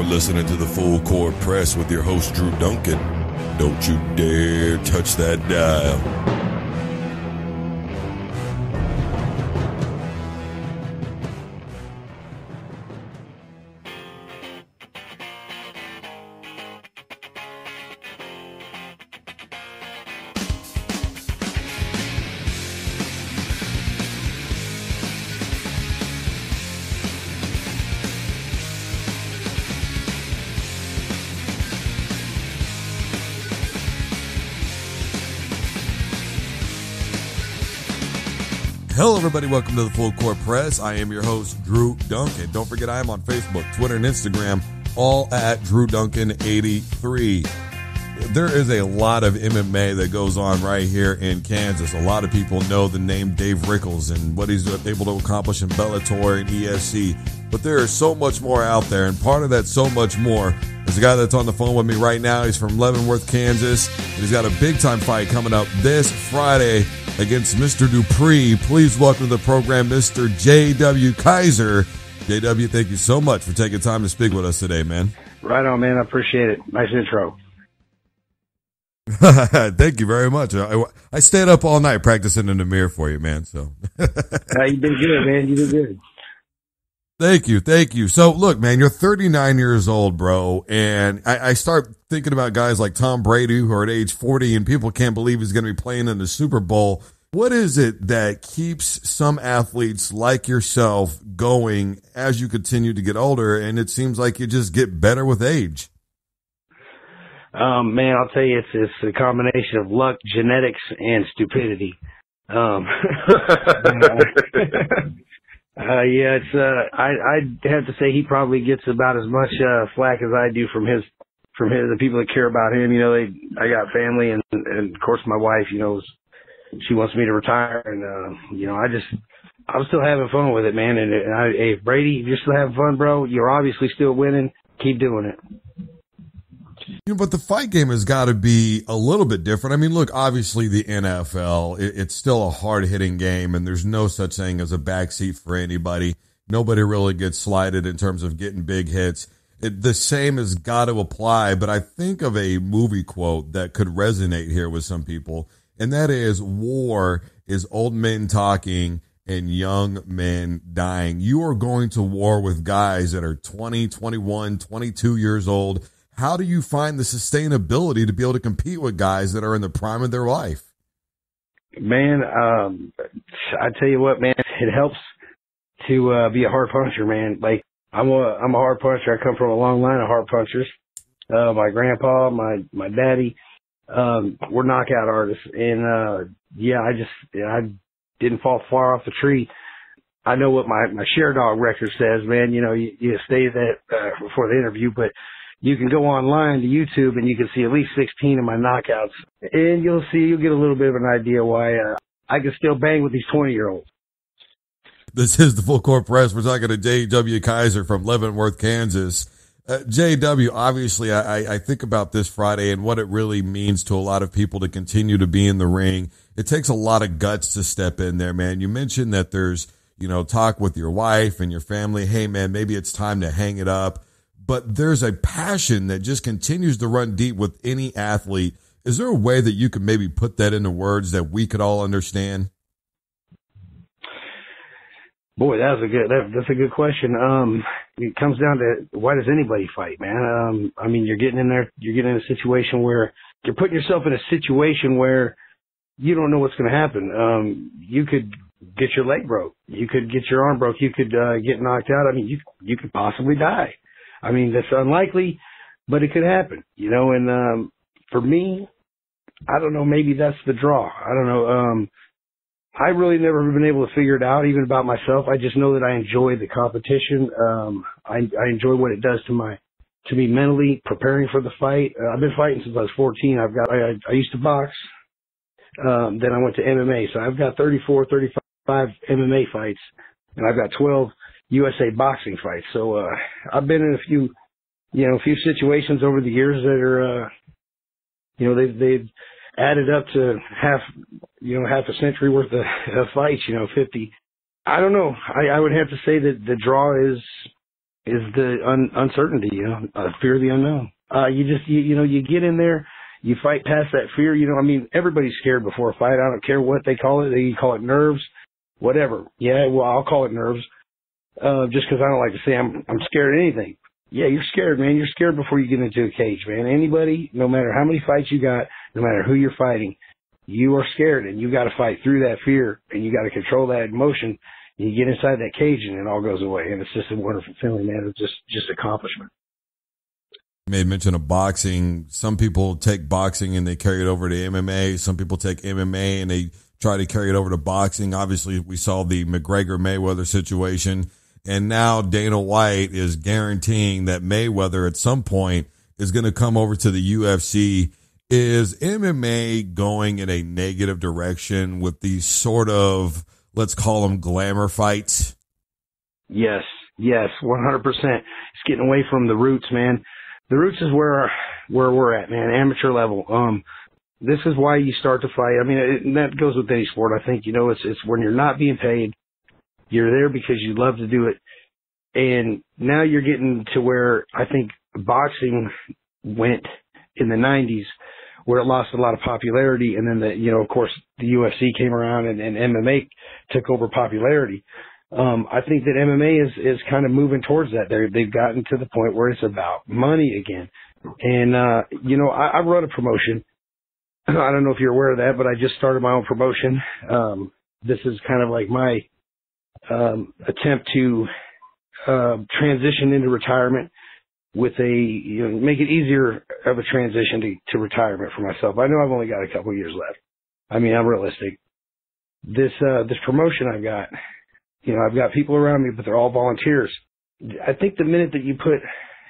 You're listening to the Full Court Press with your host, Drew Duncan. Don't you dare touch that dial. Hello, everybody. Welcome to the Full Court Press. I am your host, Drew Duncan. Don't forget, I am on Facebook, Twitter, and Instagram, all at Drew Duncan83. There is a lot of MMA that goes on right here in Kansas. A lot of people know the name Dave Rickels and what he's able to accomplish in Bellator and ESC. But there is so much more out there, and part of that so much more is a guy that's on the phone with me right now. He's from Leavenworth, Kansas, and he's got a big time fight coming up this Friday against Mr. Dupree. Please welcome to the program Mr. J.W. Kiser. J.W., thank you so much for taking time to speak with us today, man. Right on, man. I appreciate it. Nice intro. thank you very much. I, I stayed up all night practicing in the mirror for you, man. So uh, you did good, man. You did good. Thank you. Thank you. So look, man, you're 39 years old, bro. And I, I, start thinking about guys like Tom Brady who are at age 40 and people can't believe he's going to be playing in the Super Bowl. What is it that keeps some athletes like yourself going as you continue to get older? And it seems like you just get better with age. Um, man, I'll tell you, it's, it's a combination of luck, genetics, and stupidity. Um, Uh, yeah, it's, uh, I, I'd have to say he probably gets about as much, uh, flack as I do from his, from his, the people that care about him. You know, they, I got family and, and of course my wife, you know, she wants me to retire and, uh, you know, I just, I'm still having fun with it, man. And, and I, hey, Brady, if you're still having fun, bro, you're obviously still winning. Keep doing it. You know, but the fight game has got to be a little bit different. I mean, look, obviously the NFL, it, it's still a hard hitting game, and there's no such thing as a backseat for anybody. Nobody really gets slighted in terms of getting big hits. It, the same has got to apply, but I think of a movie quote that could resonate here with some people, and that is war is old men talking and young men dying. You are going to war with guys that are 20, 21, 22 years old how do you find the sustainability to be able to compete with guys that are in the prime of their life? Man, um, I tell you what, man, it helps to uh, be a hard puncher, man. Like I'm a I'm a hard puncher. I come from a long line of hard punchers. Uh, my grandpa, my my daddy, um, were knockout artists, and uh, yeah, I just I didn't fall far off the tree. I know what my my Sherdog record says, man. You know, you, you stay that uh, before the interview, but you can go online to YouTube and you can see at least 16 of my knockouts. And you'll see, you'll get a little bit of an idea why uh, I can still bang with these 20 year olds. This is the Full Court Press. We're talking to J.W. Kiser from Leavenworth, Kansas. Uh, J.W., obviously, I, I think about this Friday and what it really means to a lot of people to continue to be in the ring. It takes a lot of guts to step in there, man. You mentioned that there's, you know, talk with your wife and your family. Hey, man, maybe it's time to hang it up but there's a passion that just continues to run deep with any athlete. Is there a way that you could maybe put that into words that we could all understand? Boy, that was a good. That, that's a good question. Um, it comes down to why does anybody fight, man? Um, I mean, you're getting in there. You're getting in a situation where you're putting yourself in a situation where you don't know what's going to happen. Um, you could get your leg broke. You could get your arm broke. You could uh, get knocked out. I mean, you you could possibly die. I mean, that's unlikely, but it could happen, you know, and, um, for me, I don't know, maybe that's the draw. I don't know. Um, I really never been able to figure it out, even about myself. I just know that I enjoy the competition. Um, I, I enjoy what it does to my, to me mentally preparing for the fight. Uh, I've been fighting since I was 14. I've got, I, I used to box. Um, then I went to MMA. So I've got 34, 35 MMA fights and I've got 12 USA boxing fights. So uh, I've been in a few, you know, a few situations over the years that are, uh, you know, they've they've added up to half, you know, half a century worth of, of fights. You know, fifty. I don't know. I, I would have to say that the draw is is the un- uncertainty, you know, uh, fear of the unknown. Uh, you just, you, you know, you get in there, you fight past that fear. You know, I mean, everybody's scared before a fight. I don't care what they call it. They call it nerves, whatever. Yeah, well, I'll call it nerves, uh, just because I don't like to say I'm, I'm scared of anything. Yeah, you're scared, man. You're scared before you get into a cage, man. Anybody, no matter how many fights you got, no matter who you're fighting, you are scared and you got to fight through that fear and you got to control that emotion. And you get inside that cage and it all goes away. And it's just a wonderful feeling, man. It's just, just accomplishment. You made mention of boxing. Some people take boxing and they carry it over to MMA. Some people take MMA and they try to carry it over to boxing. Obviously, we saw the McGregor Mayweather situation. And now Dana White is guaranteeing that Mayweather at some point is going to come over to the UFC is MMA going in a negative direction with these sort of, let's call them glamour fights? Yes, yes, 100%. It's getting away from the roots, man. The roots is where, where we're at, man, amateur level. Um, this is why you start to fight. I mean, it, that goes with any sport. I think, you know, it's, it's when you're not being paid, you're there because you love to do it. And now you're getting to where I think boxing went in the 90s where it lost a lot of popularity. And then the, you know, of course, the UFC came around and, and MMA took over popularity. Um, I think that MMA is, is kind of moving towards that. They're, they've gotten to the point where it's about money again. And, uh, you know, I, I run a promotion. I don't know if you're aware of that, but I just started my own promotion. Um, this is kind of like my, um, attempt to, uh, transition into retirement with a you know make it easier of a transition to, to retirement for myself. I know I've only got a couple years left. I mean, I'm realistic. This uh this promotion I've got, you know, I've got people around me, but they're all volunteers. I think the minute that you put,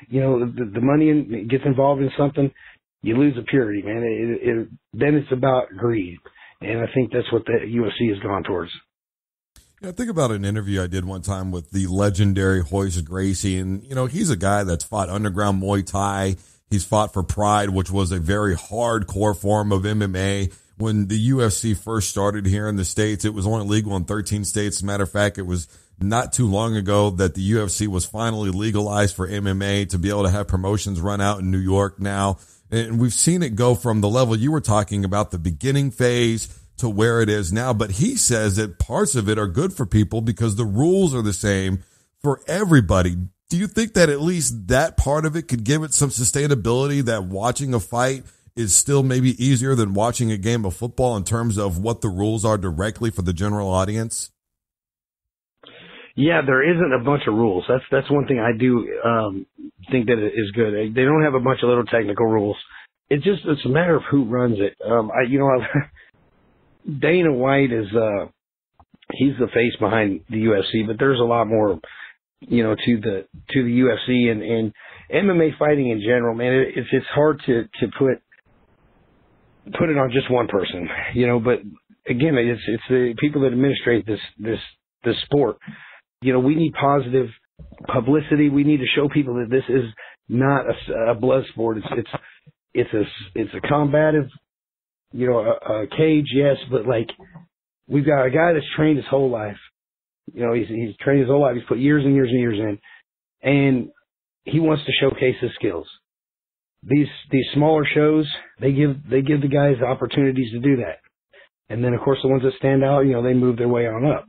you know, the, the money in, gets involved in something, you lose the purity, man. It, it, then it's about greed, and I think that's what the UFC has gone towards. Yeah, think about an interview I did one time with the legendary Royce Gracie, and you know he's a guy that's fought underground Muay Thai. He's fought for Pride, which was a very hardcore form of MMA. When the UFC first started here in the states, it was only legal in 13 states. As a matter of fact, it was not too long ago that the UFC was finally legalized for MMA to be able to have promotions run out in New York now. And we've seen it go from the level you were talking about, the beginning phase to where it is now. But he says that parts of it are good for people because the rules are the same for everybody. Do you think that at least that part of it could give it some sustainability that watching a fight is still maybe easier than watching a game of football in terms of what the rules are directly for the general audience? Yeah, there isn't a bunch of rules. That's that's one thing I do um, think that is good. They don't have a bunch of little technical rules. It's just it's a matter of who runs it. Um, I you know I've Dana White is uh he's the face behind the UFC, but there's a lot more you know to the to the UFC and and MMA fighting in general, man. It, it's it's hard to to put put it on just one person, you know. But again, it's it's the people that administrate this this this sport. You know, we need positive publicity. We need to show people that this is not a, a blood sport. It's it's it's a it's a combative you know, a, a cage, yes, but like we've got a guy that's trained his whole life. You know, he's he's trained his whole life. He's put years and years and years in, and he wants to showcase his skills. These these smaller shows, they give they give the guys the opportunities to do that, and then of course the ones that stand out, you know, they move their way on up.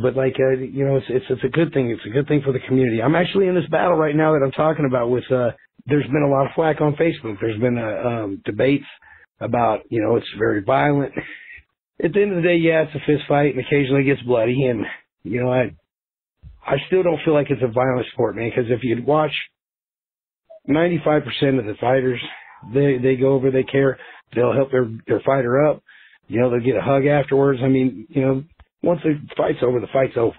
But like uh, you know, it's it's it's a good thing. It's a good thing for the community. I'm actually in this battle right now that I'm talking about with. uh There's been a lot of flack on Facebook. There's been uh, um, debates about, you know, it's very violent. At the end of the day, yeah, it's a fist fight and occasionally it gets bloody. And, you know, I, I still don't feel like it's a violent sport, man, because if you watch 95% of the fighters, they, they go over, they care, they'll help their, their fighter up. You know, they'll get a hug afterwards. I mean, you know, once the fight's over, the fight's over.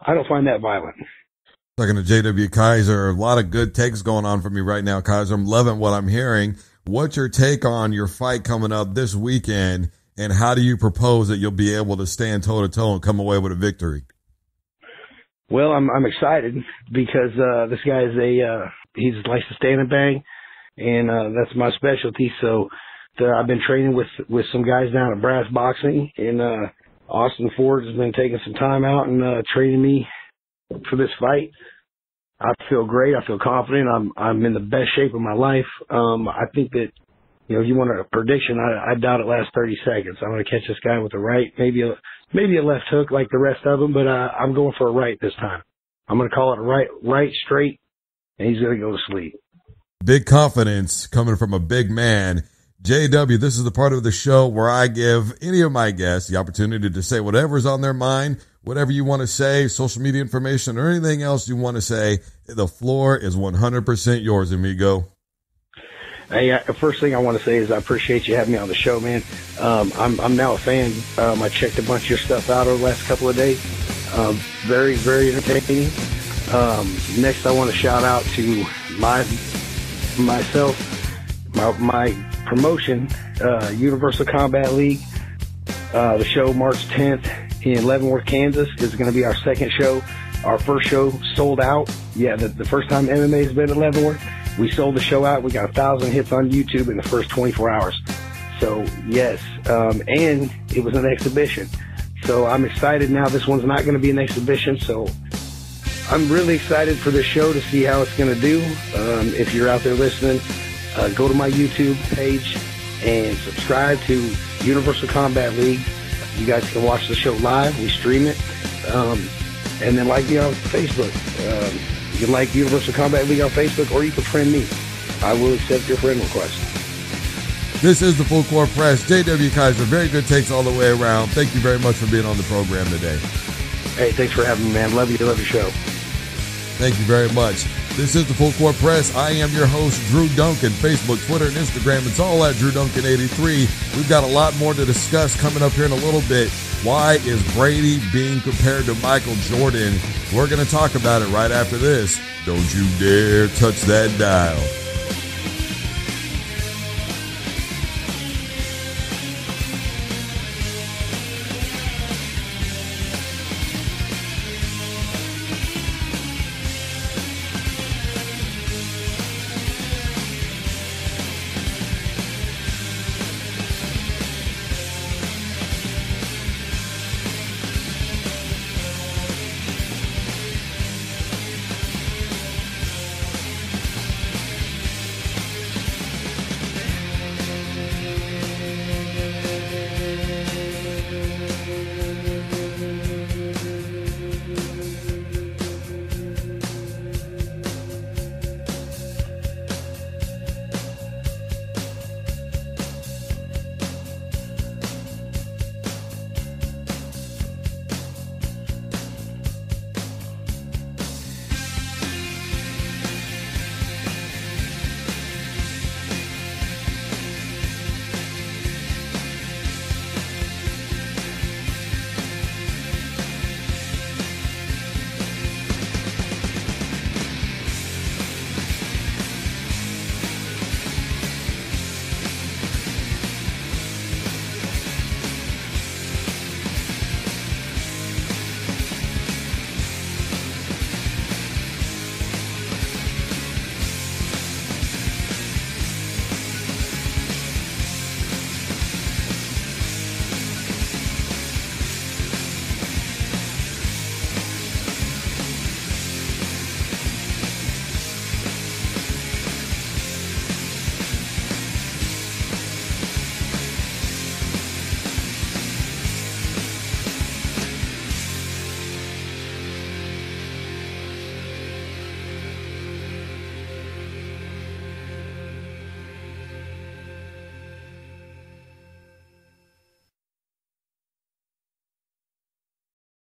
I don't find that violent. Talking to JW Kiser, a lot of good takes going on for me right now, Kiser. I'm loving what I'm hearing. What's your take on your fight coming up this weekend, and how do you propose that you'll be able to stand toe to toe and come away with a victory? Well, I'm I'm excited because uh, this guy is a uh, he likes to stand and bang, and uh, that's my specialty. So the, I've been training with with some guys down at Brass Boxing, and uh, Austin Ford has been taking some time out and uh, training me for this fight. I feel great. I feel confident. I'm I'm in the best shape of my life. Um, I think that you know, if you want a prediction, I, I doubt it lasts 30 seconds. I'm going to catch this guy with a right, maybe a maybe a left hook like the rest of them, but uh, I'm going for a right this time. I'm going to call it a right, right straight, and he's going to go to sleep. Big confidence coming from a big man. JW, this is the part of the show where I give any of my guests the opportunity to say whatever's on their mind, whatever you want to say, social media information, or anything else you want to say. The floor is 100% yours, amigo. Hey, first thing I want to say is I appreciate you having me on the show, man. Um, I'm, I'm now a fan. Um, I checked a bunch of your stuff out over the last couple of days. Um, very, very entertaining. Um, next, I want to shout out to my myself, my, my promotion, uh, Universal Combat League. Uh, the show March 10th in Leavenworth, Kansas is going to be our second show. Our first show sold out. Yeah, the, the first time MMA has been at Leavenworth. We sold the show out. We got a thousand hits on YouTube in the first 24 hours. So yes, um, and it was an exhibition. So I'm excited now. This one's not going to be an exhibition. So I'm really excited for this show to see how it's going to do. Um, if you're out there listening, uh, go to my YouTube page and subscribe to Universal Combat League. You guys can watch the show live. We stream it. Um, and then like me on Facebook. Um, you can like Universal Combat League on Facebook, or you can friend me. I will accept your friend request. This is the Full Court Press. J.W. Kiser, very good takes all the way around. Thank you very much for being on the program today. Hey, thanks for having me, man. Love you. Love your show. Thank you very much. This is the Full Court Press. I am your host, Drew Duncan. Facebook, Twitter, and Instagram. It's all at Drew Duncan83. We've got a lot more to discuss coming up here in a little bit. Why is Brady being compared to Michael Jordan? We're going to talk about it right after this. Don't you dare touch that dial.